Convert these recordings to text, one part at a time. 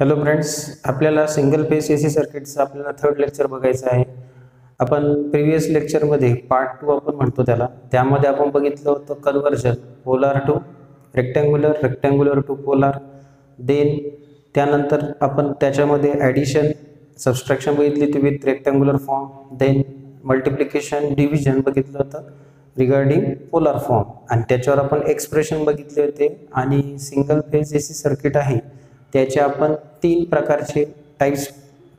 Hello friends आपल्याला single phase A C सर्किटचं आपल्याला थर्ड लेक्चर बघायचं आहे. आपण प्रिव्हियस लेक्चरमध्ये पार्ट टू आपण म्हणतो त्याला. त्यामध्ये आपण बघितलं होतं conversion polar to rectangular rectangular to polar then त्यानंतर आपण त्याच्यामध्ये ॲडिशन सबस्ट्रॅक्शन बघितली होती with rectangular form then multiplication division बघितलं होतं रिगार्डिंग पोलार फॉर्म आणि त्याच्यावर आपण एक्सप्रेशन बघितले होते आणि single phase A C circuit आहे. त्याचे आपण तीन प्रकारचे टाईप्स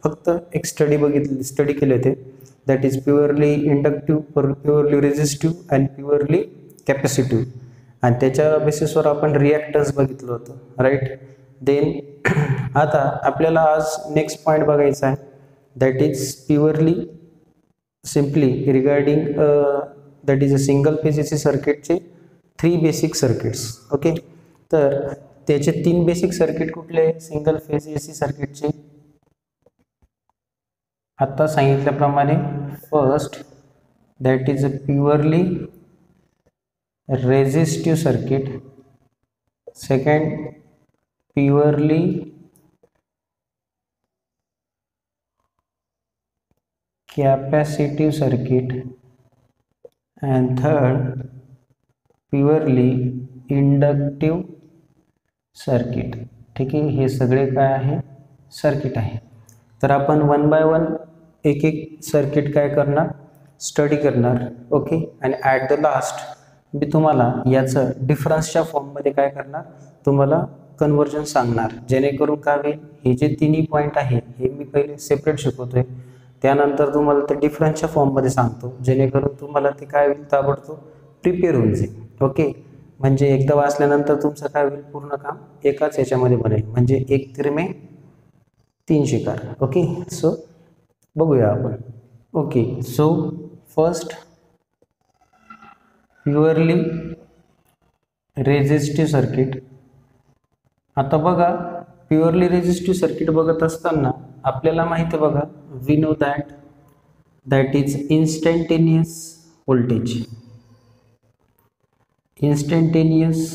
फक्त एक स्टडी बघितली स्टडी केले होते. That is purely inductive purely resistive and purely capacitive आणि त्याच्या बेसिसवर आपण रिॲक्टन्स बघितलं होतं राईट देन आता आपल्याला आज नेक्स्ट पॉईंट बघायचा आहे. That is purely simply regarding that is a single phase सर्किटचे थ्री बेसिक सर्किट्स ओके तर त्याचे तीन बेसिक सर्किट कुठले? सिंगल फेज एसी सर्किटचे आत्ता सांगितल्याप्रमाणे first that is a purely resistive circuit second purely capacitive circuit and third purely inductive circuit. ठीक आहे? हे सगळे काय आहे? सर्किट आहे. तर आपण वन बाय वन एक एक सर्किट काय करणार? स्टडी करणार. ओके? आणि ॲट द लास्ट मी तुम्हाला याचं डिफरन्सच्या फॉर्ममध्ये काय करणार? तुम्हाला कन्वर्जन सांगणार. जेणेकरून काय होईल? हे जे तिन्ही पॉईंट आहे हे मी पहिले सेपरेट शिकवतोय. त्यानंतर तुम्हाला ते डिफरन्सच्या फॉर्ममध्ये सांगतो. जेणेकरून तुम्हाला ते काय होईल? ताबडतोब प्रिपेअर होऊन जाईल. ओके? म्हणजे एकदा वाचल्यानंतर तुमचं काय होईल? पूर्ण काम एकाच याच्यामध्ये बनेल. म्हणजे एक तिरमे तीन शिकार. ओके सो बघूया आपण. Okay so first purely resistive circuit आता बघा प्युअरली रेजिस्टिव्ह सर्किट बघत असताना आपल्याला माहिती आहे बघा we know that that is instantaneous voltage instantaneous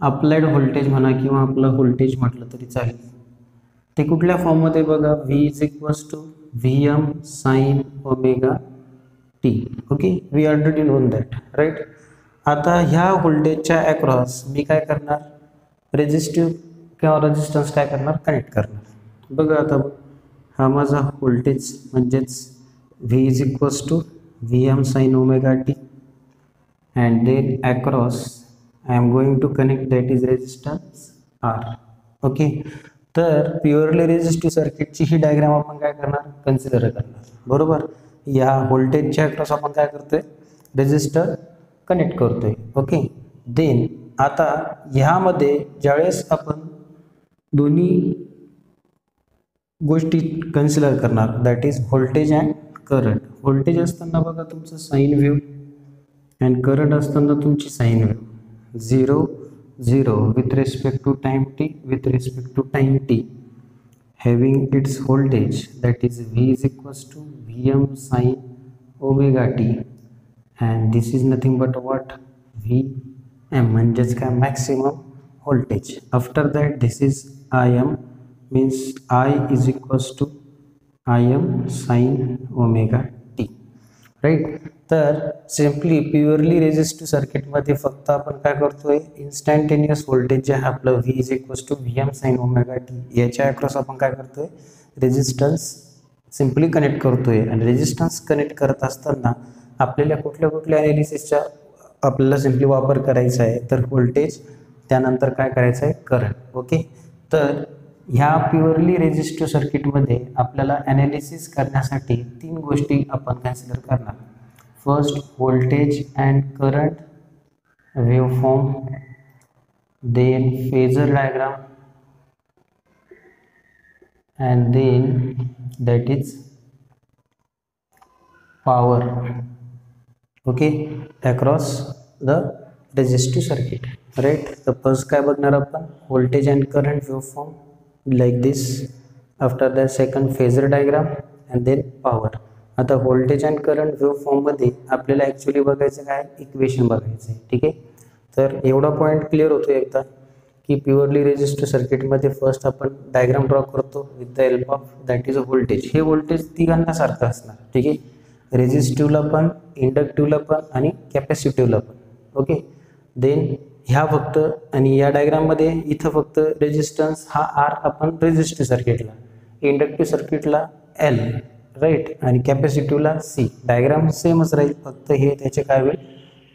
applied voltage म्हणा किंवा आपलं व्होल्टेज म्हटलं तरी चालेल. ते कुठल्या फॉर्ममध्ये बघा? V is equals to V M sine omega T okay we already known that right आता ह्या व्होल्टेजच्या अक्रॉस मी काय करणार? रेजिस्टिव्ह किंवा रेजिस्टन्स काय करणार? कनेक्ट करणार. बघा आता हा माझा व्होल्टेज म्हणजेच V is equals to V M sine omega T and then across I am going to connect that is resistance R. Okay तर प्युअरली रेजिस्टिव्ह सर्किटची ही डायग्राम आपण काय करणार? कन्सिडर करणार. बरोबर? या व्होल्टेजच्या अक्रॉस आपण काय करतोय? रेजिस्टर कनेक्ट करतोय. ओके देन आता ह्यामध्ये ज्यावेळेस आपण दोन्ही गोष्टी कन्सिडर करणार that is voltage and current voltage असताना बघा तुमचं साईन व्ह्यू अँड करंट असताना तुमची sine wave zero zero with respect to time T with respect to time T having its voltage that is V is equals to V M sine omega T and this is nothing but what V M म्हणजेच काय maximum voltage after that this is I M means I is equals to I M sine omega T right तर simply purely resistive सर्किटमध्ये फक्त आपण काय करतोय? Instantaneous voltage जे आहे आपलं V is equals to V M sine omega T याच्या अक्रॉस आपण काय करतोय? रेजिस्टन्स सिम्पली कनेक्ट करतोय. आणि रेजिस्टन्स कनेक्ट करत असताना आपल्याला कुठल्या कुठल्या अनालिसिसच्या आपल्याला सिम्पली वापर करायचा आहे? तर व्होल्टेज त्यानंतर काय करायचं आहे? करंट ओके तर ह्या प्युअरली रेजिस्टिव्ह सर्किटमध्ये आपल्याला ॲनालिसिस करण्यासाठी तीन गोष्टी आपण कन्सिडर करणार. First voltage and current wave form then phasor diagram and then that is power okay across the resistive circuit right तर फर्स्ट काय बघणार आपण? Voltage and current wave form like this after the second phasor diagram and then power. आता voltage and current wave फॉर्ममध्ये आपल्याला actually बघायचं काय? Equation बघायचं आहे ठीक आहे? तर एवढा पॉईंट क्लिअर होतो एकदा की प्युअरली रेजिस्टर सर्किटमध्ये फर्स्ट आपण डायग्राम ड्रॉ करतो with the help of that is a voltage हे व्होल्टेज तिघांना सारखं असणार. ठीक आहे? रेजिस्टिव्हला पण इंडक्टिव्हला पण आणि कॅपॅसिटिव्हला पण. ओके देन ह्या फक्त आणि या डायग्राममध्ये इथं फक्त रेजिस्टन्स हा आर आपण रेजिस्टिव्ह सर्किटला इंडक्टिव्ह सर्किटला एल राईट आणि कॅपॅसिटिव्हला सी डायग्राम सेमच राहील फक्त हे त्याचे काय होईल?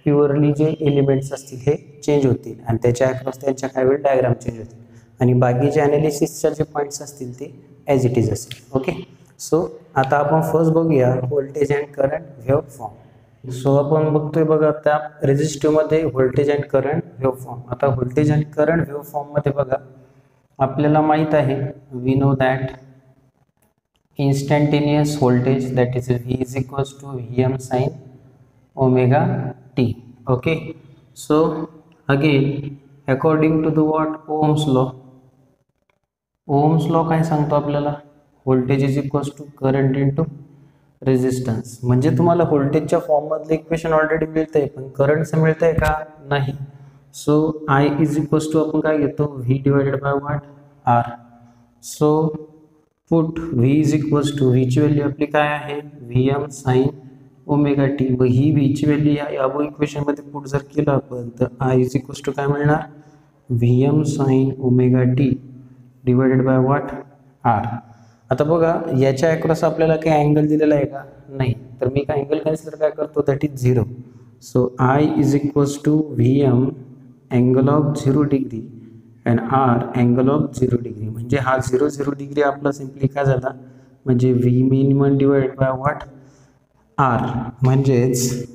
प्युअरली जे एलिमेंट्स असतील हे चेंज होतील. आणि त्याच्या अक्रॉस त्यांच्या काय होईल? डायग्राम चेंज होतील. आणि बाकीचे ॲनालिसिसच्या जे पॉईंट्स असतील ते ॲज इट इज असतील ओके सो आता आपण फर्स्ट बघूया voltage and current wave form so आपण बघतोय बघा त्या रेजिस्टिव्हमध्ये voltage and current wave form आता व्होल्टेज अँड करंट व्हेव फॉर्ममध्ये बघा आपल्याला माहीत आहे we know that instantaneous voltage that is V is equals to Vm sin omega t. Okay? So again according to the what? Ohm's law. Ohm's law काय सांगतो आपल्याला? Voltage is equals to current in resistance resistance म्हणजे तुम्हाला व्होल्टेजच्या फॉर्ममधलं equation already मिळतं आहे पण करंटचं आहे का? नाही. So I is equals to आपण काय घेतो? V divided by what R so put V is equals to व्हीची value आपली काय आहे? V M sine omega T व ही व्हीची व्हॅल्यू या याबो इक्वेशनमध्ये पुट जर केलं आपण तर आय इज इक्वल्स टू काय मिळणार V M sine omega T divided by what R आता बघा याच्या अक्रॉस आपल्याला काही अँगल दिलेला आहे का? नाही. तर मी काय अँगल कन्सिडर काय करतो? That is zero so I is equals to V M angle of zero degree and R angle of zero degree म्हणजे हा झिरो झिरो डिग्री आपला सिम्पली काय झाला? म्हणजे V minimum divide by what R म्हणजेच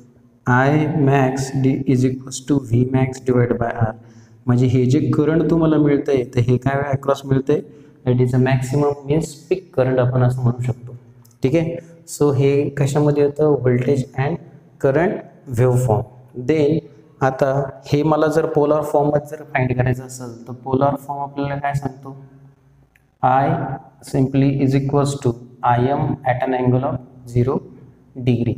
I max D is equals to V max divide by R म्हणजे हे जे करंट तुम्हाला मिळतं आहे तर हे काय अक्रॉस मिळतं आहे that is a maximum means peak current आपण असं म्हणू शकतो. ठीक आहे? सो हे कशामध्ये येतं voltage and current wave form then आता हे मला जर पोलार फॉर्ममध्ये जर फाइंड करायचं असेल तर पोलार फॉर्म आपल्याला काय सांगतो? I simply is equals to I M at an angle of zero degree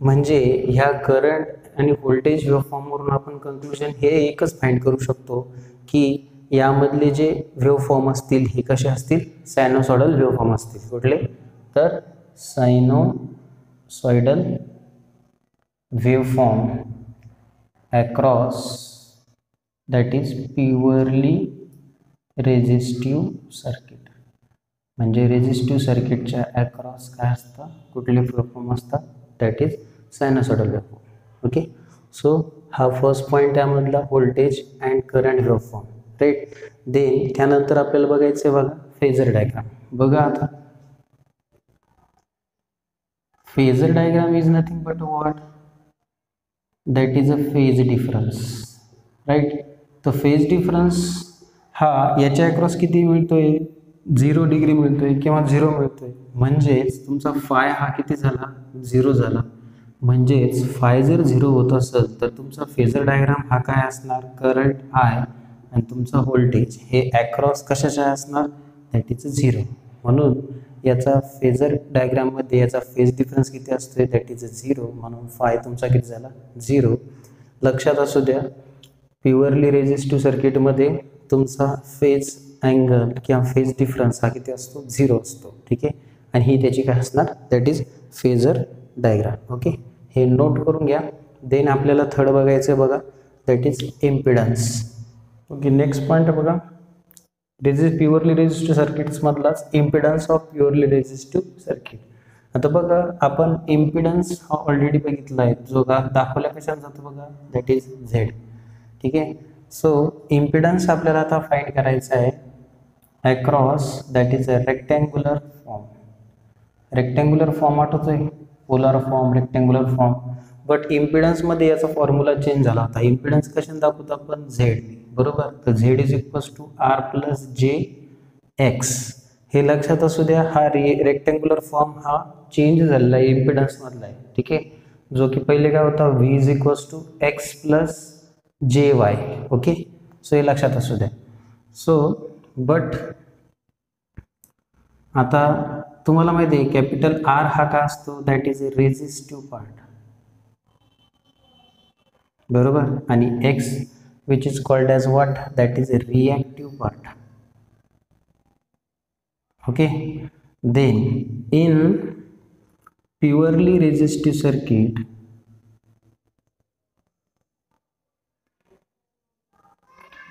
म्हणजे ह्या करंट आणि व्होल्टेज वेव्ह फॉर्मवरून आपण कन्क्लुजन हे एकच फाइंड करू शकतो की यामधले जे वेव्ह फॉर्म असतील हे कसे असतील? सायनोसॉडल वेव्ह फॉर्म असतील. कुठले? तर sinusoidal wave form across that is purely resistive circuit. म्हणजे रेजिस्टिव्ह सर्किटच्या अक्रॉस काय असतं? कुठले फॉर्म असतात? That is sinusoidal waveform. Okay so हा फर्स्ट पॉईंट त्यामधला voltage and current waveform. Right then त्यानंतर आपल्याला बघायचं आहे बघा फेजर डायग्राम बघा आता. Phasor diagram is nothing but what that is a phase difference right तर फेज डिफरन्स हा याच्या अक्रॉस किती मिळतोय? झिरो डिग्री मिळतोय किंवा झिरो मिळतोय. म्हणजेच तुमचा फाय हा किती झाला? झिरो झाला. म्हणजेच फाय जर झिरो होत असेल तर तुमचा फेजर डायग्राम हा काय असणार? करंट आय आणि तुमचं व्होल्टेज हे ॲक्रॉस कशाच्या असणार? दॅट इज झिरो म्हणून याचा फेजर डायग्राममध्ये याचा फेज डिफरन्स किती असतोय? दॅट इज अ झिरो म्हणून फाय तुमचा किती झाला? झिरो लक्षात असू द्या प्युअरली रेजिस्टिव्ह सर्किटमध्ये तुमचा फेज अँगल किंवा फेज डिफरन्स हा किती असतो? झिरो असतो. ठीक आहे? आणि ही त्याची काय असणार? That is phasor diagram okay हे नोट करून घ्या. देन आपल्याला थर्ड बघायचं आहे बघा. That is impedance okay next point बघा. Resist purely resistive सर्किट्समधलाच impedance of purely resistive circuit आता बघा आपण इम्पिडन्स हा ऑलरेडी बघितला आहे. जो का दाखवल्या कशाला जातो बघा? दॅट इज झेड ठीक आहे? सो इम्पिडन्स आपल्याला आता फाईंड करायचा आहे across that is a rectangular form rectangular form आठवतोय? Polar form rectangular form but इम्पिडन्समध्ये याचा फॉर्म्युला चेंज झाला होता. इम्पिडन्स कशाने दाखवतो आपण? झेड बरोबर? तर Z is equals to R plus J X हे लक्षात असू द्या हा रे रेक्टँग्युलर फॉर्म हा चेंज झालेला आहे इम्पिडन्समधला आहे. ठीक आहे? जो की पहिले काय होता? V is equals to X plus J Y okay so हे लक्षात असू द्या. सो बट आता तुम्हाला माहिती आहे कॅपिटल आर हा का असतो? That is a resistive part बरोबर? आणि X which is called as what? That is a reactive part. Okay? Then in purely resistive circuit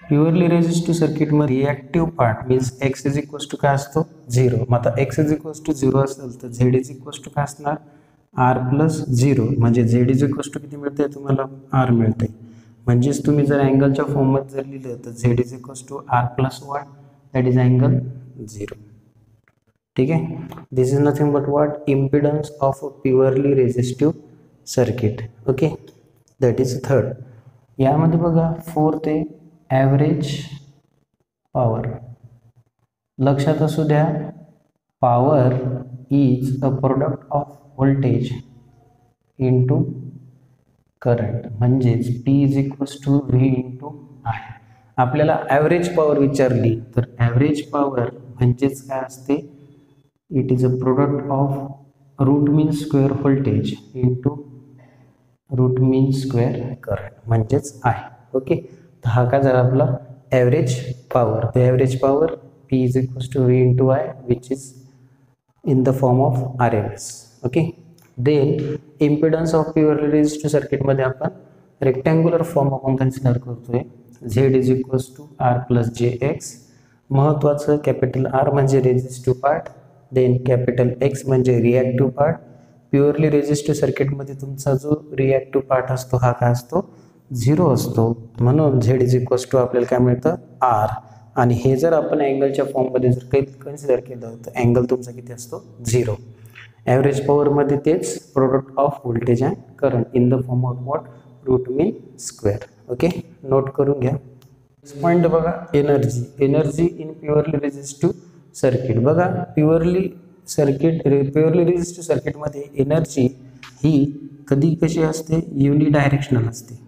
purely resistive सर्किटमध्ये reactive part means X is equals to काय असतो zero मग आता X is equals to zero असेल तर Z is equals to काय असणार R plus zero म्हणजे झेड इज इक्वल्स टू किती मिळते तुम्हाला आर मिळते म्हणजेच तुम्ही जर अँगलच्या फॉर्ममध्ये जर लिहिलं तर Z is equals to R plus one that is angle zero ठीक आहे? This is nothing but what impedance of a purely resistive circuit okay that is third यामध्ये बघा फोर्थ आहे ॲव्हरेज पॉवर लक्षात असू द्या power is a product of voltage into current म्हणजेच P is equals to V into I आपल्याला average power विचारली तर ॲव्हरेज पॉवर म्हणजेच काय असते? It is a product of root mean square voltage into root mean square current म्हणजेच आहे okay तर हा काय झाला आपला? Average power the average power P is equals to V into I which is in the form of R M S okay? Then impedance of pure resistive सर्किटमध्ये आपण rectangular form आपण कन्सिडर करतोय. Z is equals to R plus j X महत्त्वाचं capital R म्हणजे resistive part then capital X म्हणजे reactive part purely resistive सर्किटमध्ये तुमचा जो रिॲक्टिव्ह पार्ट असतो हा काय असतो? झिरो असतो. म्हणून झेड इज इक्वल्स टू आपल्याला काय मिळतं? आर आणि हे जर आपण अँगलच्या फॉर्ममध्ये जर काही कन्सिडर केलं तर अँगल तुमचा किती असतो? झिरो ॲव्हरेज पॉवरमध्ये तेच product of voltage and current in the form of what root mean square okay note करून घ्या. पॉईंट बघा. Energy energy in purely resistive circuit बघा प्युअरली सर्किट प्युअरली रेजिस्टिव्ह सर्किटमध्ये एनर्जी ही कधी कशी असते? युनि डायरेक्शनल असते.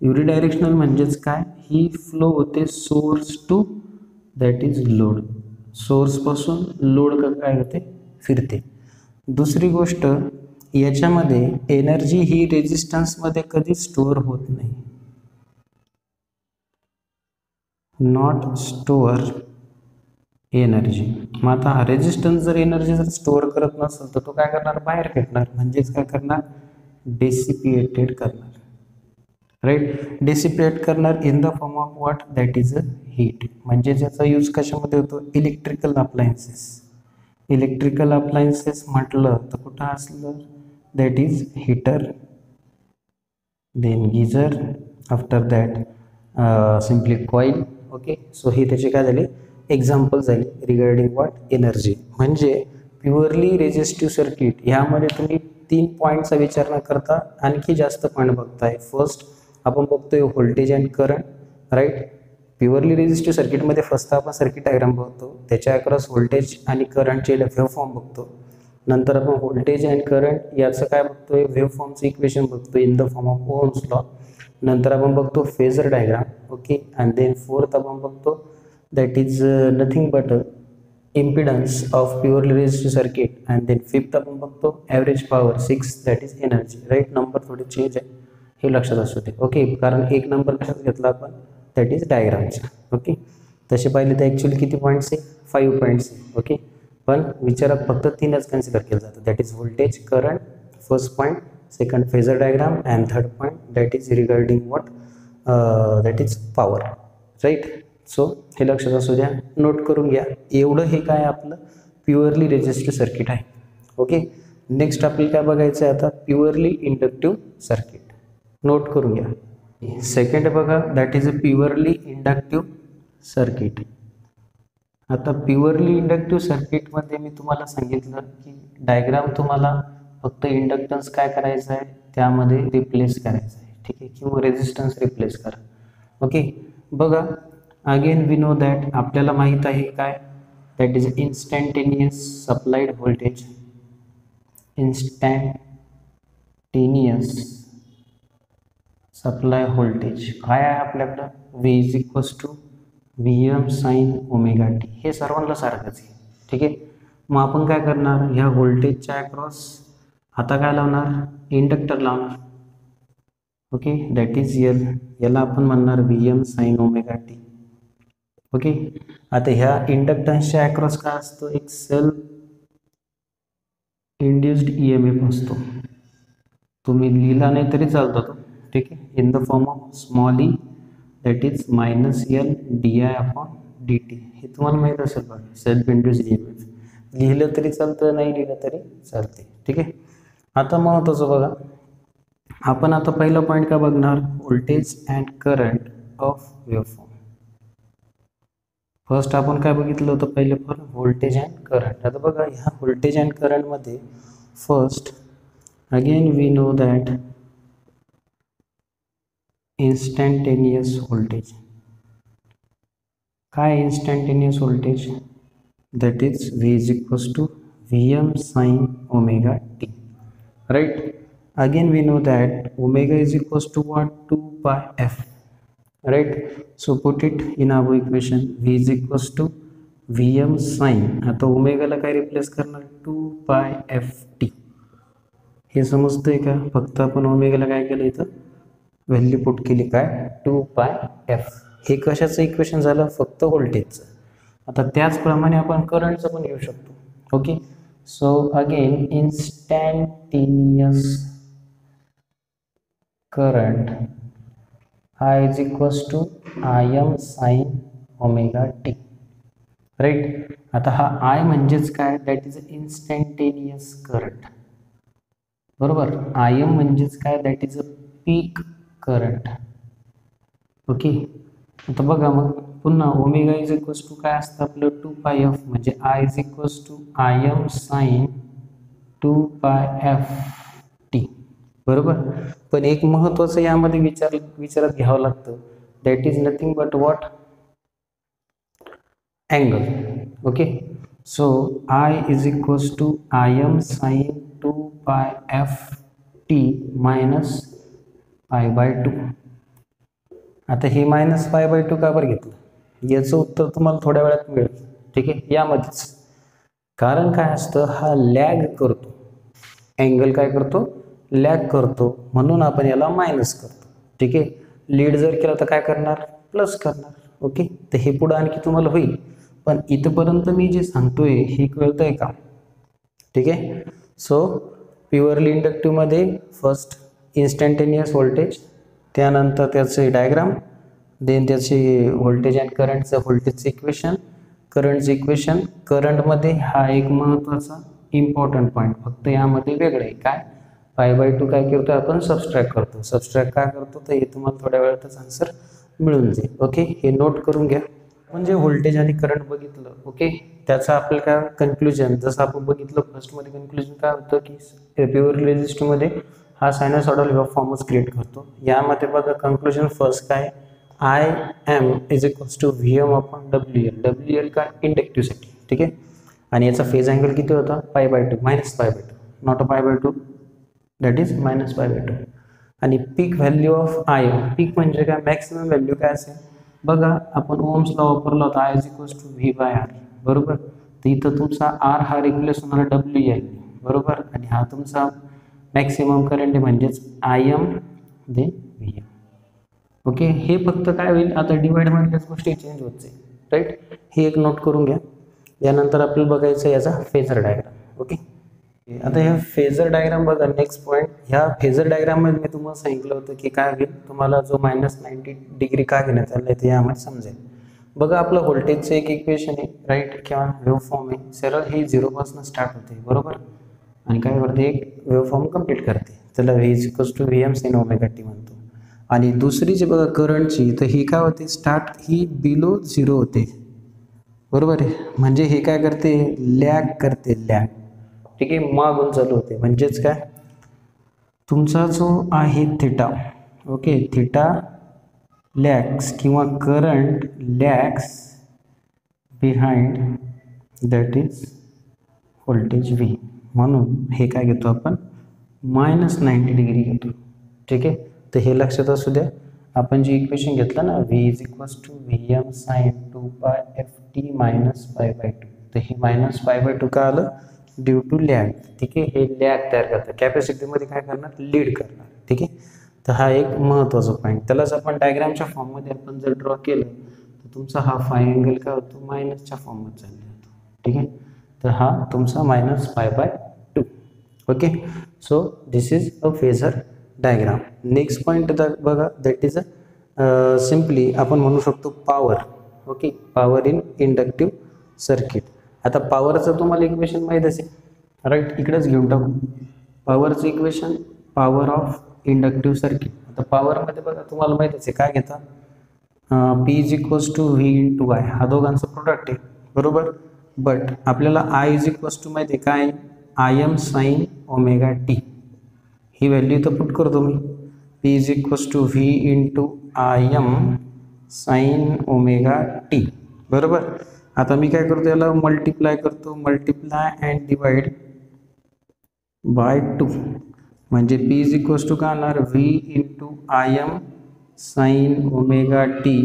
युनि डायरेक्शनल म्हणजेच काय? ही फ्लो होते source to that is load सोर्सपासून load काय होते? फिरते. दुसरी गोष्ट याच्यामध्ये एनर्जी ही रेजिस्टन्समध्ये कधी स्टोअर होत नाही. नॉट स्टोअर एनर्जी मग आता रेजिस्टन्स जर एनर्जी जर स्टोअर करत नसेल तर तो काय करणार? बाहेर फेकणार. म्हणजेच काय करणार? डेसिपिएटेड करणार. राईट डेसिपिएट करणार in the form of what that is a heat म्हणजे ज्याचा यूज कशामध्ये होतो? इलेक्ट्रिकल अप्लायन्सेस इलेक्ट्रिकल अप्लायन्सेस म्हटलं तर कुठं असलं? That is heater then geyser after that simply coil okay so ही त्याची काय झाले? एक्झाम्पल झाली रिगार्डिंग वॉट एनर्जी म्हणजे प्युअरली रेजिस्टिव्ह सर्किट ह्यामध्ये तुम्ही तीन पॉईंटचा विचार न करता आणखी जास्त पॉईंट बघताय. फर्स्ट आपण बघतोय voltage and current right purely resistive सर्किटमध्ये फर्स्ट आपण सर्किट डायग्राम बघतो त्याच्या अक्रॉस व्होल्टेज आणि करंटचे वेव्ह फॉर्म बघतो. नंतर आपण व्होल्टेज अँड करंट याचं काय बघतोय? वेव्ह फॉर्मचं इक्वेशन बघतो in the form of Ohm's law नंतर आपण बघतो phasor diagram okay and then fourth आपण बघतो that is nothing but impedance of purely resistive circuit and then fifth आपण बघतो average power six that is energy right number थोडे change आहे. हे लक्षात असू दे ओके कारण एक नंबर कशात घेतला आपण. दॅट इज डायग्रामचा ओके तसे पाहिले तर ॲक्च्युली किती पॉईंट्स आहे? फाईव्ह पॉईंट्स ओके पण विचारात फक्त तीनच कन्सिडर केलं जातं. That is voltage current first point second phasor diagram and third point that is regarding what that is power right so हे लक्षात असू द्या. नोट करून घ्या. एवढं हे काय आपलं? प्युअरली रेजिस्टिव्ह सर्किट आहे ओके नेक्स्ट आपल्याला काय बघायचं आहे आता? प्युअरली इंडक्टिव्ह सर्किट नोट करून घ्या. सेकंड बघा that is a purely inductive circuit आता प्युअरली इंडक्टिव्ह सर्किटमध्ये मी तुम्हाला सांगितलं की डायग्राम तुम्हाला फक्त इंडक्टन्स काय करायचं आहे त्यामध्ये रिप्लेस करायचं आहे. ठीक आहे? किंवा रेजिस्टन्स रिप्लेस करा. ओके बघा अगेन वी नो दॅट आपल्याला माहीत आहे काय? That is instantaneous supplied voltage instantaneous supply voltage काय आहे आपल्याकडं? V is equals to V M sine omega T हे सर्वांना सारखंच आहे. ठीक आहे? मग आपण काय करणार? ह्या व्होल्टेजच्या अक्रॉस आता काय लावणार? इंडक्टर लावणार. ओके? दॅट इज यल याला आपण म्हणणार V M sine omega T okay? आता ह्या इंडक्टन्सच्या अक्रॉस काय असतो? एक self induced E M F असतो. तुम्ही लिहिला नाही तरी चालतो तो. ठीक आहे in the form of small E that is minus L D I upon D T हे तुम्हाला माहीत असेल बघा self induce E M F लिहिलं तरी चालतं नाही लिहिलं तरी चालते. ठीक आहे आता महत्त्वाचं बघा. आपण आता पहिला पॉईंट काय बघणार? Voltage and current of waveform first आपण काय बघितलं होतं पहिले फॉर व्होल्टेज अँड करंट आता बघा ह्या व्होल्टेज अँड करंटमध्ये first again we know that instantaneous voltage काय instantaneous voltage that is V is equals to V M sine omega T right again we know that omega is equals to what? 2 pi f. Right? So put it in equation V is equals to V M sine आता ओमेगाला काय replace करणार? To by F T हे समजतंय का? फक्त आपण ओमेगाला काय केलं इथं? व्हॅल्यू पुट केली काय? To pi F. हे कशाचं इक्वेशन झालं? फक्त व्होल्टेजचं. आता त्याचप्रमाणे आपण करंटचं पण घेऊ शकतो. Okay? So again instantaneous current I is equals to I M sine omega T right आता हा आय म्हणजेच काय? That is a instantaneous current बरोबर? आय एम म्हणजेच काय? That is a peak current. Okay? आता बघा मग पुन्हा ओमेगा इज इक्वल्स टू काय असतं आपलं? टू पाय एफ म्हणजे I is equals to I M sine two pi F T बरोबर? पण एक महत्त्वाचं यामध्ये विचार विचारात घ्यावं लागतं. That is nothing but what angle okay? So I is equals to I M sine two pi F T minus pi by two. आता हे मायनस पाय बाय टू का बरं घेतलं? याचं उत्तर तुम्हाला थोड्या वेळात मिळेल. ठीक आहे? यामध्येच. कारण काय असतं? हा लॅग करतो. अँगल काय करतो? लॅग करतो. म्हणून आपण याला मायनस करतो. ठीक आहे? लीड जर केला तर काय करणार? प्लस करणार. ओके तर हे पुढं आणखी तुम्हाला होईल. पण इथंपर्यंत मी जे सांगतोय हे कळतं आहे का? ठीक आहे? सो प्युअरली इंडक्टिव्हमध्ये फर्स्ट इन्स्टंटेनियस व्होल्टेज त्यानंतर त्याचे डायग्राम देन त्याचे व्होल्टेज अँड करंटचं व्होल्टेजचं इक्वेशन करंटचं इक्वेशन करंटमध्ये हा एक महत्त्वाचा इम्पॉर्टंट पॉईंट फक्त यामध्ये वेगळं आहे. काय? फाय बाय टू काय करतो आपण? सबस्ट्रॅक्ट करतो सबस्ट्रॅक्ट काय करतो? तर हे तुम्हाला थोड्या वेळातच आन्सर मिळून जाईल. ओके हे नोट करून घ्या. म्हणजे व्होल्टेज आणि करंट बघितलं ओके त्याचं आपलं काय कन्क्लुजन जसं आपण बघितलं फर्स्टमध्ये कन्क्लुजन काय होतं की प्युअर रेजिस्टमध्ये हा सायनसॉडल वेव्ह क्रिएट करतो. यामध्ये बघा कन्क्लुजन फर्स्ट काय? I M is equals to V M upon W L W L काय इंडक्टिव्हसाठी ठीक आहे? आणि याचा फेज अँगल किती होता? Pi by two minus pi by two not a pi by two that is minus pi by two आणि peak value of I peak म्हणजे काय? मॅक्सिमम व्हॅल्यू काय असेल? बघा आपण ओम्सला वापरला होता. I is equals to V by R बरोबर? तर इथं तुमचा आर हा रिप्लेस होणार डब्ल्यू एल बरोबर? आणि हा तुमचा मॅक्सिमम करंट म्हणजेच I M they V M okay हे फक्त काय होईल? आता डिवाइडमधल्याच गोष्टी चेंज होत जाईल. राईट हे एक नोट करून घ्या. यानंतर आपल्याला बघायचं याचा फेजर डायग्राम ओके आता ह्या फेजर डायग्राम बघा. नेक्स्ट पॉईंट ह्या फेजर डायग्राममध्ये मी तुम्हाला सांगितलं होतं की काय होईल? तुम्हाला जो मायनस नाईन्टी डिग्री का घेण्यात आलं ते यामध्ये समजेल. बघा आपलं व्होल्टेजचं एक इक्वेशन आहे. राईट किंवा वेव्ह फॉर्म आहे. सरळ हे झिरोपासून स्टार्ट होते बरोबर? आणि काय करते एक वेवफॉर्म कंप्लीट करते. त्याला V is two V M sine omega T म्हणतो. आणि दुसरी जी बघा करंटची तर ही काय होते स्टार्ट ही बिलो झिरो होते. बरोबर आहे? म्हणजे हे काय करते लॅग करते लॅग ठीक आहे मागून चालू होते. म्हणजेच काय? तुमचा जो आहे थिटा ओके थिटा लॅक्स किंवा current lags behind that is voltage V म्हणून हे काय घेतो आपण? मायनस नाईन्टी डिग्री घेतो. ठीक आहे? तर हे लक्षात असू द्या. आपण जे इक्वेशन घेतलं ना V is equals to V M sine two by F T minus phi by two तर हे मायनस फाय बाय टू का आलं? ड्यू टू लॅग ठीक आहे? हे लॅग तयार करतात कॅपॅसिटीमध्ये काय करणार? लीड करणार. ठीक आहे? तर हा एक महत्त्वाचा पॉईंट त्यालाच आपण डायग्रामच्या फॉर्ममध्ये आपण जर ड्रॉ केलं तर तुमचा हा फाय अँगल काय होतो? मायनसच्या फॉर्ममध्ये चालला जातो ठीक आहे? तर हा तुमचा minus phi by two okay so this is a phasor diagram next point बघा दॅट इज अ सिम्पली आपण म्हणू शकतो power okay power in inductive circuit आता पॉवरचं तुम्हाला इक्वेशन माहीत असेल. राईट इकडेच घेऊन टाकू. पॉवरचं equation power of inductive circuit आता पॉवरमध्ये बघा तुम्हाला माहीतच आहे काय घेता? P is equals to V into I हा दोघांचं प्रोडक्ट आहे. बरोबर? बट आपल्याला आय इज इक्वल्स टू माहिती आहे काय? I M sine omega T he value इथं पुट करतो मी P is equals to V into I M sine omega T बरोबर? आता मी काय करतो याला मल्टिप्लाय करतो. Multiply and divide by two म्हणजे पी इज इक्वल्स टू काय होणार? V into I M sine omega T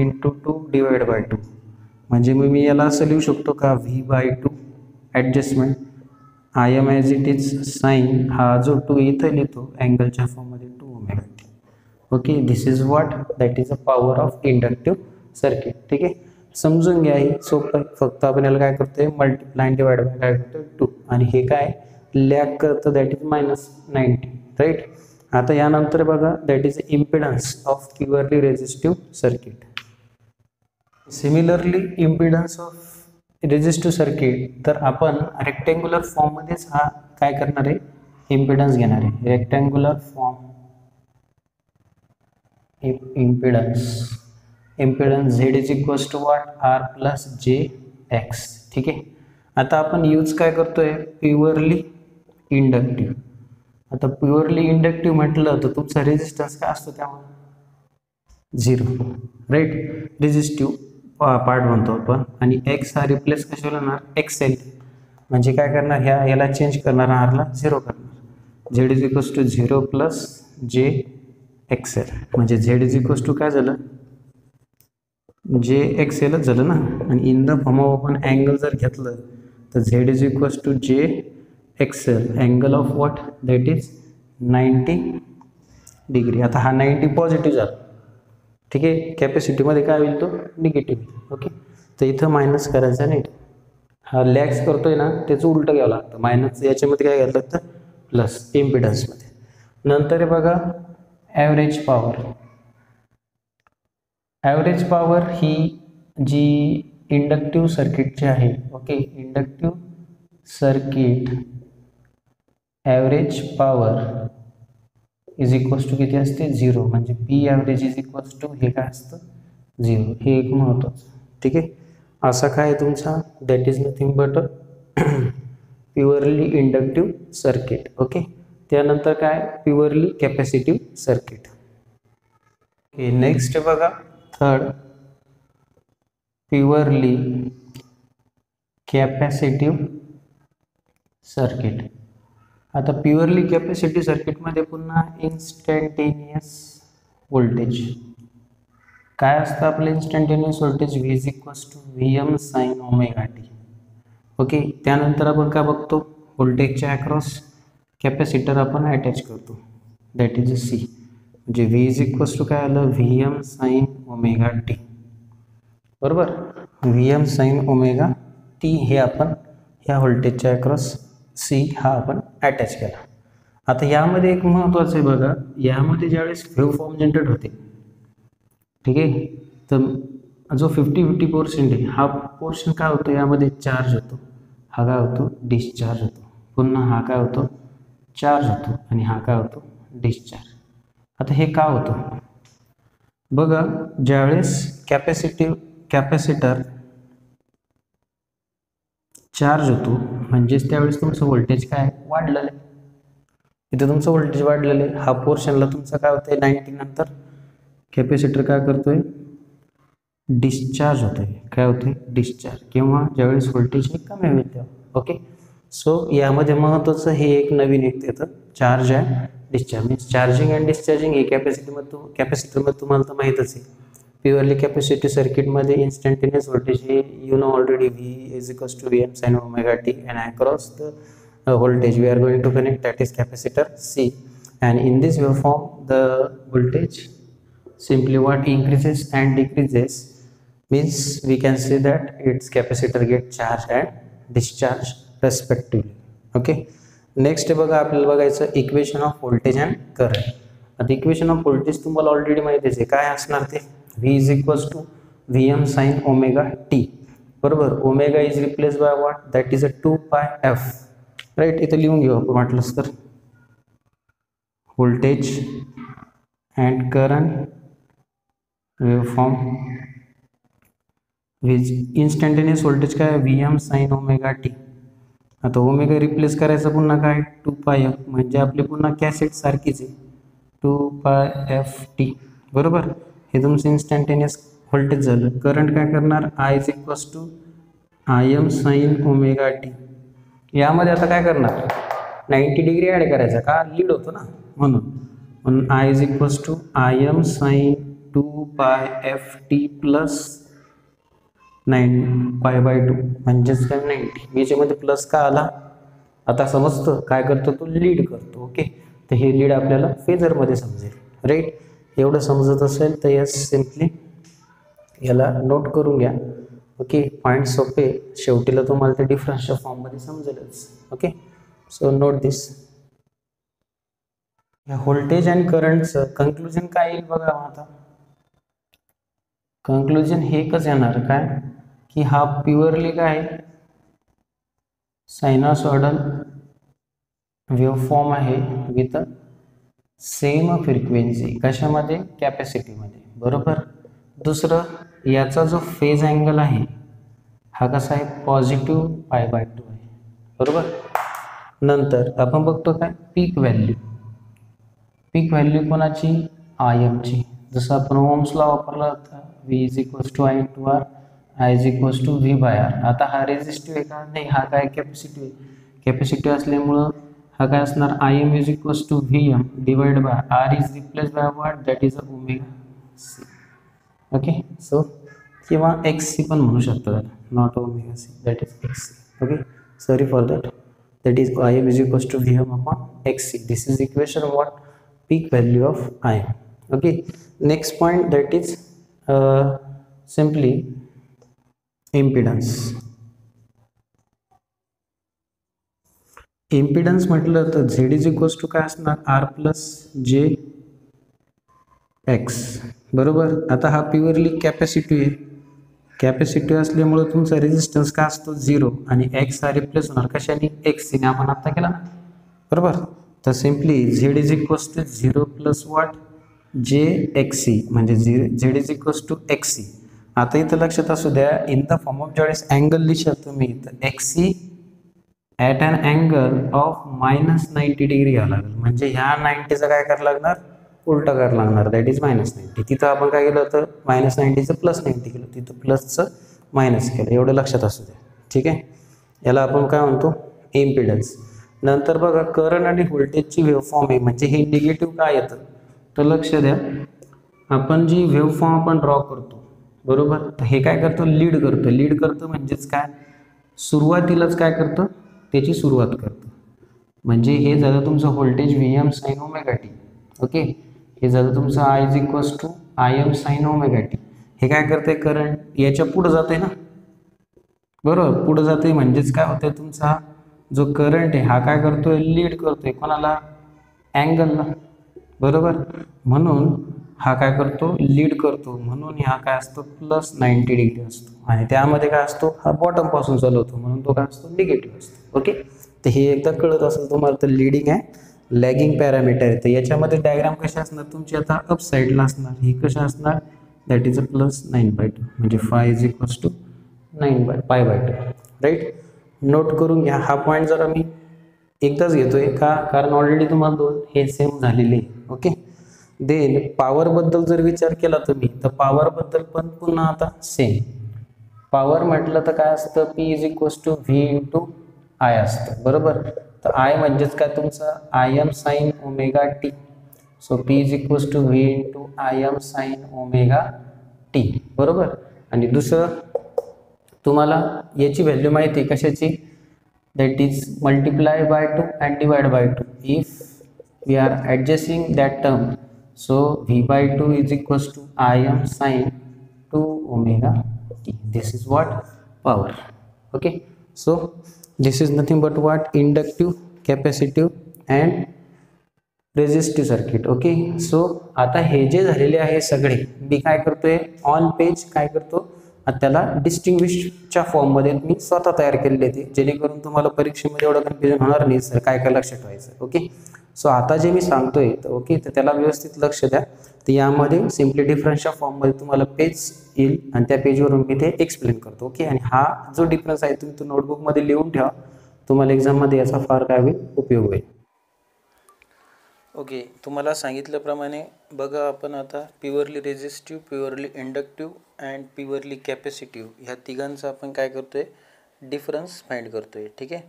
into two divide by two म्हणजे मी मी याला असं लिहू शकतो का? V by two adjustment I M as it is sine हा जो टू इथं लिहितो अँगलच्या फॉर्ममध्ये two omega T okay this is what that is a power of inductive circuit ठीक आहे? समजून घ्या ही. सोपं आहे फक्त आपण याला काय करतोय? मल्टिप्लाय डिवाइड बाय काय करतोय? टू आणि हे काय? लॅक करतं that is minus ninety right आता यानंतर बघा that is impedance of purely resistive circuit similarly impedance of resistive circuit तर आपण रेक्टँग्युलर फॉर्ममध्येच हा काय करणार आहे? इम्पिडन्स घेणार आहे. Rectangular form impedance impedance Z is equals to what R plus j X ठीक आहे? आता आपण यूज काय करतोय? प्युअरली इंडक्टिव्ह आता प्युअरली इंडक्टिव्ह म्हटलं तर तुमचा रेजिस्टन्स काय असतो त्यामुळे झिरो राईट रेजिस्टिव्ह पार्ट म्हणतो आपण. आणि एक्स हा रिप्लेस कशाला होणार? एक्सेल म्हणजे काय करणार? ह्या याला चेंज करणार आरला झिरो करणार. Z is equals to zero plus j X L म्हणजे झेड इज इक्वस टू काय झालं? जे एक्सेलच झालं ना? आणि इन द फॉर्म ऑफ आपण अँगल जर घेतलं तर Z is equals to j X L angle of what that is ninety degree आता हा नाईंटी पॉझिटिव्ह झाला. ठीक आहे? कॅपॅसिटीमध्ये काय होईल तो? निगेटिव्ह ओके तर इथं मायनस करायचा नाही. हा लॅक्स करतोय ना त्याचं उलटं घ्यावं लागतं. मायनस याच्यामध्ये काय घ्यायला लागतं? प्लस इम्पिडन्समध्ये नंतर बघा ॲव्हरेज पॉवर ॲव्हरेज पॉवर ही जी इंडक्टिव्ह सर्किटची आहे okay inductive circuit average power is equals to किती असते? झिरो म्हणजे P average is equals to हे काय असतं? झिरो हे एक महत्त्वाचं. ठीक आहे? असा काय आहे तुमचा? That is nothing but purely inductive circuit okay त्यानंतर काय? Purely capacitive circuit okay next बघा. थर्ड प्युअरली कॅपॅसिटिव्ह सर्किट आता प्युअरली कॅपॅसिटी सर्किटमध्ये पुन्हा इन्स्टंटेनियस व्होल्टेज काय असतं आपलं instantaneous voltage V is equals to V M sine omega T okay त्यानंतर आपण काय बघतो? व्होल्टेजच्या अक्रॉस कॅपॅसिटर आपण अटॅच करतो. दॅट इज अ सी म्हणजे व्ही इज इक्वल्स टू काय आलं? V M sine omega T बरोबर? V M sine omega T हे आपण ह्या व्होल्टेजच्या अक्रॉस सी हा आपण अटॅच केला. आता यामध्ये एक महत्त्वाचं आहे बघा यामध्ये ज्यावेळेस वेव्ह फॉर्म जनरेट होते ठीक आहे? तर जो फिफ्टी फिफ्टी पर्सेंट आहे हा पोर्शन काय होतो? यामध्ये चार्ज होतो. हा काय होतो? डिस्चार्ज होतो. पुन्हा हा काय होतो? चार्ज होतो आणि हा काय होतो? डिस्चार्ज आता हे का होतं? बघा ज्यावेळेस कॅपॅसिटी कॅपॅसिटर चार्ज होतो. म्हणजेच त्यावेळेस तुमचं व्होल्टेज काय वाढलेलं आहे. इथं तुमचं व्होल्टेज वाढलेलं आहे. हा पोर्शनला तुमचं काय होतं आहे नाईन्टी नंतर कॅपॅसिटर काय करतोय? डिस्चार्ज होतोय. काय होतंय? डिस्चार्ज किंवा ज्यावेळेस व्होल्टेज हे कमी होईल तेव्हा. ओके सो यामध्ये महत्त्वाचं हे एक नवीन एक येतं चार्ज आहे discharge means charging and discharging हे कॅपॅसिटीमध्ये कॅपॅसिटरमध्ये तुम्हाला तर माहीतच आहे. प्युअरली कॅपॅसिटी सर्किटमध्ये इन्स्टंटेनियस व्होल्टेज हे you know already V is equals to V M sine omega T and across the voltage we are going to connect that is capacitor C and in this this form the voltage simply what increases and decreases means we can say that its capacitor get charged and discharged respectively. Okay? Next बघा आपल्याला बघायचं equation of voltage and current आता equation of voltage तुम्हाला already माहितीच आहे. काय असणार ते? V is equals to V M sine omega T बरोबर? Omega is replace by what that is a two pi F right इथं लिहून घेऊ आपण वाटलंच तर. Voltage and current waveform which instantaneous voltage काय? V M sine omega T आता omega replace करायचं पुन्हा काय? टू पाय एफ म्हणजे आपली पुन्हा कॅसेट सारखीच आहे. टू पाय एफ टी बरोबर? हे तुमचं इन्स्टंटेनियस व्होल्टेज झालं. करंट काय करणार? I is equals to I M sine omega T यामध्ये आता काय करणार? नाईंटी डिग्री ॲड करायचा का? लीड होतो ना. म्हणून. म्हणून I is equals to I M sine two pi F T plus nine pi by two म्हणजेच काय? नाईन्टी याच्यामध्ये प्लस का आला? आता समजतं. काय करतो? तो लीड करतो. ओके तर हे लीड आपल्याला फेजरमध्ये समजेल. राईट एवढं समजत असेल तर यस सिम्पली याला नोट करून घ्या. ओके पॉईंट सोपे. शेवटीला तुम्हाला ते डिफरन्सच्या फॉर्ममध्ये समजेलच. ओके सो नोट दिस या व्होल्टेज अँड करंटचं कन्क्लुजन काय येईल बघा हो आता. कन्क्लुजन हे एकच येणार. काय? की हा प्युअरली काय सायनासॉडल वेवफॉर्म आहे. विथ सेम फ्रिक्वेन्सी कशामध्ये? कॅपॅसिटीमध्ये. बरोबर? दुसरं याचा जो फेज अँगल आहे हा कसा आहे? पॉझिटिव्ह पाय बाय टू आहे. बरोबर? नंतर आपण बघतो काय? Peak value. पीक व्हॅल्यू कोणाची? आय एमची जसं आपण ओम्सला वापरला होता V is equals to I two R I is equals to V by R आता हा रेजिस्टिव्ह आहे का? नाही हा काय कॅपॅसिटी कॅपॅसिटी असल्यामुळं हा काय असणार? I M is equals to V M divide by R is replace by what that is a omega C okay so किंवा एक्स सी पण म्हणू शकतो not omega C that is X C okay sorry for that that is I M is equals to V M upon X C this is equation what peak value of I M okay next point that is simply impedance impedance म्हटलं तर Z is equals to काय असणार? R plus जे x बरोबर? आता हा purely capacity आहे. Capacity असल्यामुळं तुमचा रेजिस्टन्स काय असतो? झिरो आणि एक्स हा रिप्लेस होणार. कशाने? एक्सने आपण आता केला बरोबर? तर simply Z is equals to zero plus what J X C म्हणजे zero Z is equals to X C आता इथं लक्षात असू द्या. इन द फॉर्म ऑफ ज्यावेळेस अँगल लिहिशाल तुम्ही. तर X C e at an angle of minus ninety degree घ्यावं लागेल. म्हणजे ह्या नाईन्टीचं काय करावं लागणार? उलटं करावं लागणार. दॅट इज मायनस नाईन्टी तिथं आपण काय केलं तर मायनस नाईन्टीचं प्लस नाईन्टी केलं. तिथं प्लसचं मायनस केलं. एवढं लक्षात असू द्या. ठीक आहे? याला आपण काय म्हणतो? इम्पिडन्स नंतर बघा करंट आणि व्होल्टेजची वेवफॉर्म आहे. म्हणजे हे निगेटिव्ह काय येतं? तर लक्ष द्या. आपण जी वेवफॉर्म आपण ड्रॉ करतो बरोबर? तर हे काय करतो? लीड करतो. लीड करतं म्हणजेच काय? सुरुवातीलाच काय करतं? त्याची सुरुवात करतं. म्हणजे हे झालं तुमचं voltage V M sine omega T okay हे झालं तुमचं I is equals to I M sine omega T हे काय करते करंट याच्या पुढं जाते ना? बरोबर पुढं जाते म्हणजेच काय होतंय तुमचा जो करंट आहे हा काय करतोय? लीड करतोय. कोणाला? अँगलला बरोबर? म्हणून हा काय करतो? लीड करतो. म्हणून हा काय असतो? प्लस नाईन्टी डिग्री असतो. आणि त्यामध्ये काय असतो? हा बॉटमपासून चालवतो म्हणून तो काय असतो? निगेटिव्ह असतो. ओके? तर हे एकदा कळत असेल तुम्हाला तर लिडिंग आहे. लॅगिंग पॅरामीटर आहे. तर याच्यामध्ये डायग्राम कशा असणार? तुमची आता अप साईडला असणार. ही कशा असणार? That is a plus nine by two म्हणजे phi is equals to nine by pi by two right note करून घ्या. हा पॉईंट जरा मी एकदाच घेतोय. का? कारण ऑलरेडी तुम्हाला दोन हे सेम झालेले ओके? देन पॉवरबद्दल जर विचार केला तुम्ही तर पॉवरबद्दल पण पुन्हा आता सेम पॉवर म्हटलं तर काय असतं? P is equals to V into I असतं. बरोबर? तर आय म्हणजेच काय? तुमचं I M sine omega T. So P is equals to V into I M sine omega T. बरोबर? आणि दुसरं तुम्हाला याची व्हॅल्यू माहिती आहे कशाची? That is multiply by two and divide by two if we are adjusting that term so V by two is equals to I M sine two omega T this is what power okay so this is nothing but what? Inductive capacitive and resistive circuit okay so आता हे जे झालेले आहे सगळे मी काय करतोय? On page काय करतो? त्याला डिस्टिंग्विशच्या फॉर्ममध्ये मी स्वतः तयार केलेले ते. जेणेकरून तुम्हाला परीक्षेमध्ये एवढं कन्फ्युजन होणार नाही सर. काय काय लक्षात ठेवायचं ओके सो आता जे मी सांगतोय तर ओके तर त्याला व्यवस्थित लक्ष द्या. तर यामध्ये सिम्पली डिफरन्सच्या फॉर्ममध्ये तुम्हाला पेज येईल आणि त्या पेजवरून मी ते एक्सप्लेन करतो ओके आणि हा जो डिफरन्स आहे तुम्ही तो नोटबुकमध्ये लिहून ठेवा. तुम्हाला एक्झाममध्ये याचा फार काय होईल? उपयोग होईल. ओके तुम्हाला सांगितल्याप्रमाणे बघा आपण आता purely resistive purely inductive and purely capacitive ह्या तिघांचा आपण काय करतो आहे डिफरन्स फाइंड करतो आहे ठीक आहे?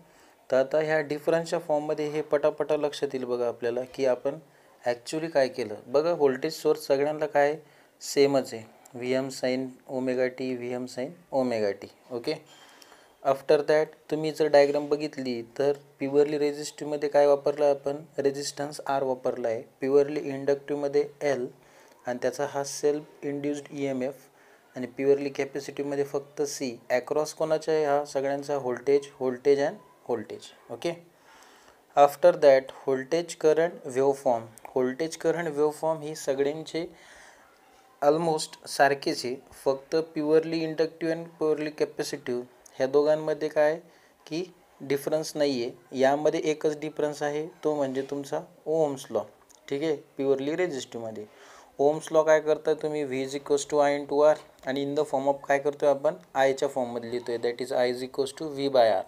तर आता ह्या डिफरन्सच्या फॉर्ममध्ये हे पटापटा लक्षात येईल बघा आपल्याला की आपण ॲक्च्युली काय केलं? बघा व्होल्टेज सोर्स सगळ्यांना काय? सेमच आहे. V M sine omega T V M sine omega T okay after that तुम्ही जर डायग्राम बघितली तर प्युअरली रेजिस्टिव्हमध्ये काय वापरलं आपण? रेजिस्टन्स आर वापरला आहे. प्युअरली इंडक्टिव्हमध्ये एल आणि त्याचा हा self induced E M F आणि प्युअरली कॅपॅसिटीमध्ये फक्त सी ॲक्रॉस कोणाचा आहे? हा सगळ्यांचा voltage voltage and voltage okay after that voltage current wave form voltage current wave form ही सगळ्यांचे ऑलमोस्ट सारखेच आहे. फक्त purely inductive and purely capacitive ह्या दोघांमध्ये काय की डिफरन्स नाही आहे यामध्ये एकच डिफरन्स आहे तो म्हणजे तुमचा ओम्स लॉ ठीक आहे? प्युअरली रेजिस्टिव्हमध्ये ओम्स लॉ काय करता तुम्ही? V is equals to I into R आणि इन द फॉर्म ऑफ काय करतो आहे आपण आयच्या फॉर्ममध्ये लिहितो आहे that is I is equals to V by R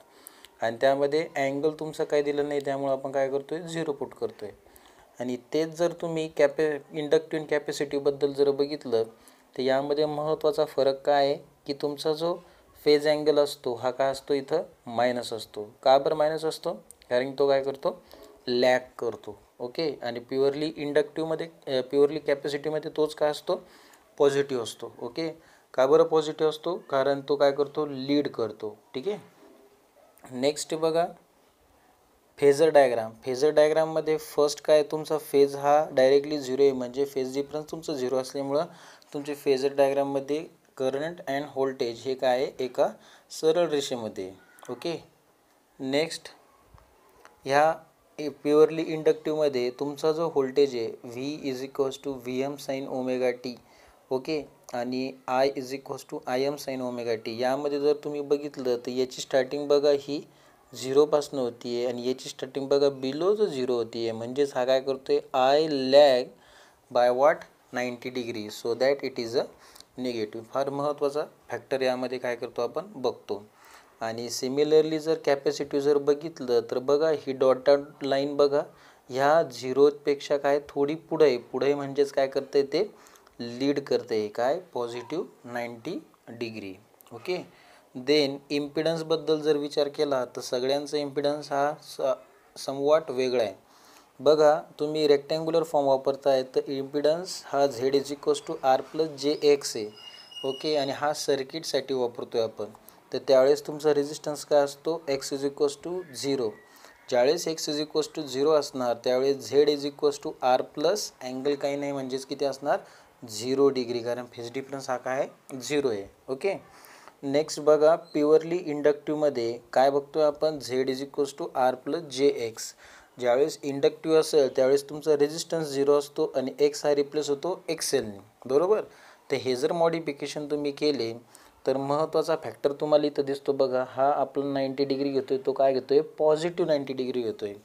आणि त्यामध्ये अँगल तुमचं काय दिलं नाही त्यामुळे आपण काय करतो आहे झिरो पुट करतो आहे आणि तेच जर तुम्ही कॅपे इंडक्टिव्ह कॅपॅसिटीबद्दल जर बघितलं तर यामध्ये महत्त्वाचा फरक काय आहे? की तुमचा जो फेज अँगल असतो हा काय असतो इथं? मायनस असतो. का बरं मायनस असतो? कारण तो काय करतो? लॅक करतो. ओके आणि प्युअरली इंडक्टिव्हमध्ये प्युअरली कॅपॅसिटीमध्ये तोच काय असतो? पॉझिटिव्ह असतो. ओके का बरं पॉझिटिव्ह असतो? कारण तो काय करतो? लीड करतो. ठीक आहे? नेक्स्ट बघा. फेजर डायग्राम फेजर डायग्राममध्ये फर्स्ट काय तुमचा फेज हा डायरेक्टली झिरो आहे. म्हणजे फेज डिफरन्स तुमचं झिरो असल्यामुळं तुमचे फेजर डायग्राममध्ये करंट अँड व्होल्टेज हे काय आहे? एका सरळ रेषेमध्ये. ओके नेक्स्ट ह्या प्युअरली इंडक्टिव्हमध्ये तुमचा जो व्होल्टेज आहे V is equals to V M sine omega T okay आणि I is equals to I M sine omega T यामध्ये जर तुम्ही बघितलं तर याची स्टार्टिंग बघा ही झिरोपासून होती आहे आणि याची स्टार्टिंग बघा बिलो जो झिरो होती आहे म्हणजेच हा काय करतो आहे I lag by what ninety degree so that it is a negative फार महत्त्वाचा फॅक्टर यामध्ये काय करतो आपण? बघतो. आणि सिमिलरली जर कॅपॅसिटी जर बघितलं तर बघा ही डॉटेड लाईन बघा ह्या झिरोपेक्षा काय थोडी पुढे पुढे म्हणजेच काय करते ते? लीड करते काय? Positive ninety degree okay then इम्पिडन्सबद्दल जर विचार केला तर सगळ्यांचा इम्पिडन्स हा स समवाट वेगळा आहे. बघा तुम्ही रेक्टँग्युलर फॉर्म वापरताय तर इम्पिडन्स हा Z is equals to R plus J X आहे. ओके आणि हा सर्किटसाठी वापरतो आहे आपण. तर त्यावेळेस तुमचा रेजिस्टन्स काय असतो? X is equals to zero ज्यावेळेस X is equals to zero असणार त्यावेळेस Z is equals to R plus angle काही नाही म्हणजेच किती असणार? झिरो डिग्री कारण फेस डिफरन्स हा काय? आहे झिरो आहे. ओके नेक्स्ट बघा प्युअरली इंडक्टिव्हमध्ये काय बघतोय आपण? Z is equals to R plus J X ज्यावेळेस इंडक्टिव्ह असेल त्यावेळेस तुमचा रेजिस्टन्स झिरो असतो आणि एक्स हा रिप्लेस होतो एक्सेलने बरोबर? तर हे जर मॉडिफिकेशन तुम्ही केले तर महत्त्वाचा फॅक्टर तुम्हाला इथं दिसतो बघा. हा आपला नाईंटी डिग्री घेतो आहे तो काय घेतो आहे पॉझिटिव्ह नाईंटी डिग्री घेतो आहे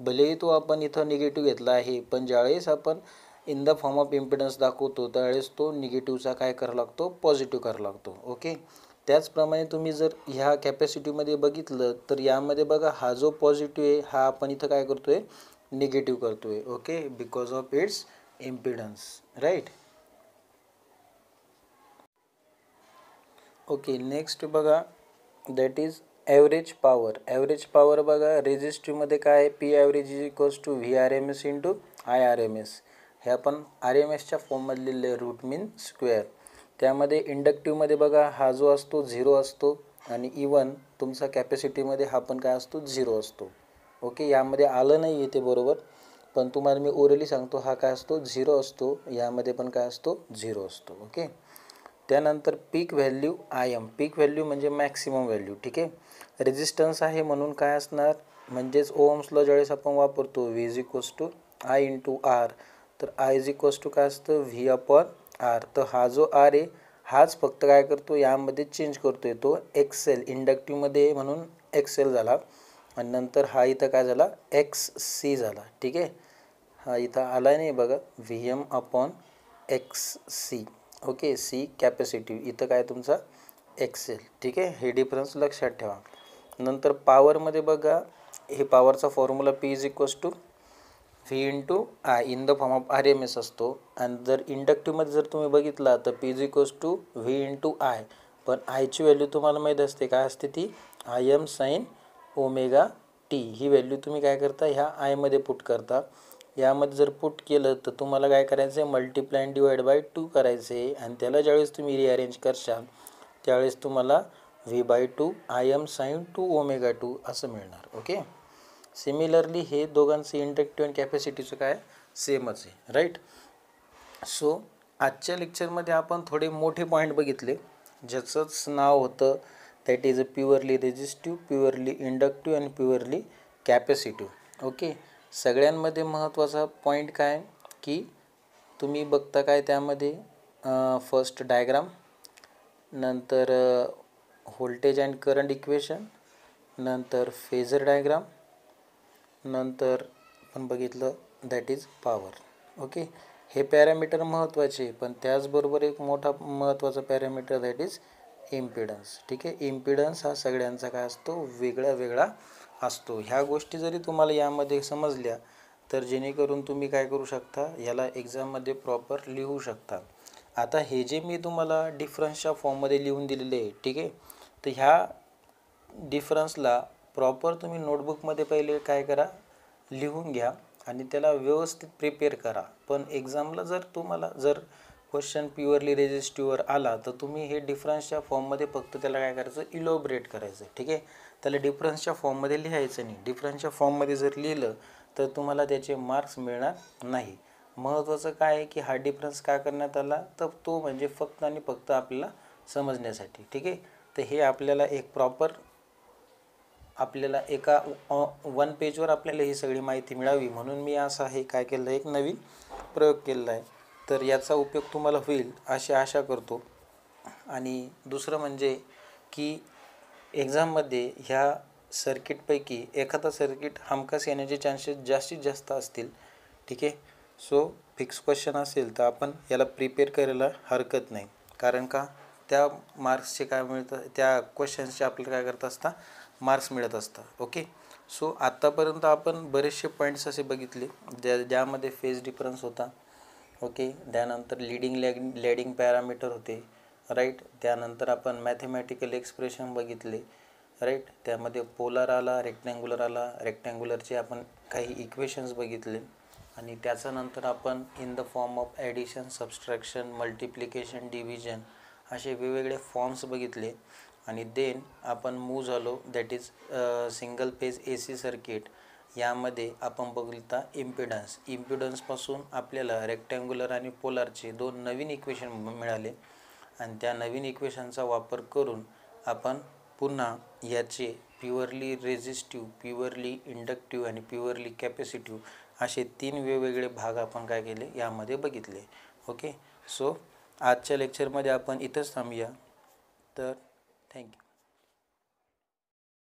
भलेही तो आपण इथं निगेटिव्ह घेतला आहे पण ज्यावेळेस आपण in the form of impedance दाखवतो त्यावेळेस तो निगेटिव्हचा काय करावा लागतो? पॉझिटिव्ह करावा लागतो. ओके त्याचप्रमाणे तुम्ही जर ह्या कॅपॅसिटीमध्ये बघितलं तर यामध्ये बघा हा जो पॉझिटिव्ह आहे हा आपण इथं काय करतो आहे निगेटिव्ह करतो आहे okay because of its impedance right okay next बघा that is average power average power बघा रेजिस्टिव्हमध्ये काय आहे? P average is equals to V R M S into I R M S हे आपण आर एम एसच्या फॉर्ममध्ये लिहिलं आहे रूट मीन स्क्वेअर त्यामध्ये इंडक्टिव्हमध्ये बघा हा जो असतो झिरो असतो. आणि इवन तुमचा कॅपॅसिटीमध्ये हा पण काय असतो झिरो असतो. ओके यामध्ये आलं नाही येते बरोबर. पण तुम्हाला मी ओरली सांगतो हा काय असतो झिरो असतो. यामध्ये पण काय असतो झिरो असतो. ओके त्यानंतर peak value I M peak value म्हणजे मॅक्सिमम व्हॅल्यू ठीक आहे? रेजिस्टन्स आहे म्हणून काय असणार? म्हणजेच ओम्सला ज्यावेळेस आपण वापरतो V is equals to I into R तर आय इज इक्वस टू काय असतं? V upon R. तर हा जो आर आहे हाच फक्त काय करतो यामध्ये चेंज करतोय. तो एक्सेल इंडक्टिव्हमध्ये म्हणून एक्सेल झाला. आणि नंतर हा इथं काय झाला? एक्स सी झाला. ठीक आहे? हा इथं आला नाही बघा. V M upon X C okay C capacity इथं काय तुमचा? एक्सेल ठीक आहे? हे डिफरन्स लक्षात ठेवा. नंतर पॉवरमध्ये बघा. हे पॉवरचा formula P is equals to V into I in the form of R M S असतो. आणि जर इंडक्टिव्हमध्ये जर तुम्ही बघितला तर P G equals to V into I पण आयची व्हॅल्यू तुम्हाला माहीत असते काय असते ती? I M sine omega T he value तुम्ही काय करता? ह्या आयमध्ये पुट करता. यामध्ये जर पुट केलं तर तुम्हाला काय करायचं आहे मल्टिप्लाय डिवाइड बाय टू करायचं आहे आणि त्याला ज्यावेळेस तुम्ही रिअरेंज करशाल त्यावेळेस तुम्हाला V by two I M sine two omega two असं मिळणार. ओके सिमिलरली हे दोघांचं इंडक्टिव्ह अँड कॅपॅसिटीचं काय? सेमच आहे. राईट सो आजच्या लेक्चरमध्ये आपण थोडे मोठे पॉईंट बघितले. ज्याचंच नाव होतं that is a purely resistive purely inductive and purely capacitive okay सगळ्यांमध्ये महत्त्वाचा पॉईंट काय? की तुम्ही बघता काय त्यामध्ये? फर्स्ट डायग्राम नंतर व्होल्टेज अँड करंट इक्वेशन नंतर फेजर डायग्राम नंतर आपण बघितलं दॅट इज पॉवर ओके हे पॅरामीटर महत्त्वाचे पण त्याचबरोबर एक मोठा महत्त्वाचा पॅरामीटर दॅट इज इम्पिडन्स ठीक आहे? इम्पिडन्स हा सगळ्यांचा काय असतो? वेगळा वेगळा असतो. ह्या गोष्टी जरी तुम्हाला यामध्ये समजल्या तर जेणेकरून तुम्ही काय करू शकता? याला एक्झाममध्ये प्रॉपर लिहू शकता. आता हे जे मी तुम्हाला डिफरन्सच्या फॉर्ममध्ये लिहून दिलेले आहे ठीक आहे? तर ह्या डिफरन्सला प्रॉपर तुम्ही नोटबुकमध्ये पहिले काय करा? लिहून घ्या आणि त्याला व्यवस्थित प्रिपेअर करा. पण एक्झामला जर तुम्हाला जर क्वेश्चन प्युअरली रेजिस्टिव्हवर आला तर तुम्ही हे डिफरन्सच्या फॉर्ममध्ये फक्त त्याला काय करायचं? इलोबरेट करायचं ठीक आहे? त्याला डिफरन्सच्या फॉर्ममध्ये लिहायचं नाही. डिफरन्सच्या फॉर्ममध्ये जर लिहिलं तर तुम्हाला त्याचे मार्क्स मिळणार नाही. महत्त्वाचं काय आहे की हा डिफरन्स का करण्यात आला? तर तो म्हणजे फक्त आणि फक्त आपल्याला समजण्यासाठी ठीक आहे? तर हे आपल्याला एक प्रॉपर आपल्याला एका वन पेजवर आपल्याला ही सगळी माहिती मिळावी. म्हणून मी असं हे काय केलं एक नवीन प्रयोग केलेला आहे तर याचा उपयोग तुम्हाला होईल अशी आशा करतो. आणि दुसरं म्हणजे की एक्झाममध्ये ह्या सर्किटपैकी एखादा सर्किट हमखास येण्याचे चान्सेस जास्तीत जास्त असतील. ठीक आहे? सो फिक्स क्वेश्चन असेल तर आपण याला प्रिपेअर करायला हरकत नाही. कारण का? त्या मार्क्सचे काय मिळतं त्या क्वेश्चन्सचे आपल्याला काय करत असता मार्क्स मिळत असतात ओके सो आत्तापर्यंत आपण बरेचसे पॉईंट्स असे बघितले ज्या ज्यामध्ये फेज डिफरन्स होता ओके त्यानंतर लिडिंग लॅग लॅडिंग पॅरामीटर होते राईट त्यानंतर आपण मॅथमॅटिकल एक्सप्रेशन बघितले राईट त्यामध्ये पोलार आला रेक्टँग्युलर आला रेक्टँग्युलरचे आपण काही इक्वेशन्स बघितले आणि त्याच्यानंतर आपण in the form of addition subtraction multiplication division असे वेगवेगळे फॉर्म्स बघितले. आणि देन आपण मूव झालो. That is single phase A C circuit यामध्ये आपण बघता इम्पिडन्स इम्पिडन्सपासून आपल्याला रेक्टँग्युलर आणि पोलारचे दोन नवीन इक्वेशन मिळाले. आणि त्या नवीन इक्वेशनचा वापर करून आपण पुन्हा याचे प्युअरली रेझिस्टिव्ह प्युअरली इंडक्टिव्ह आणि प्युअरली कॅपॅसिटिव्ह असे तीन वेगवेगळे भाग आपण काय केले? यामध्ये बघितले. ओके सो आजच्या लेक्चरमध्ये आपण इथंच थांबूया. तर Thank you.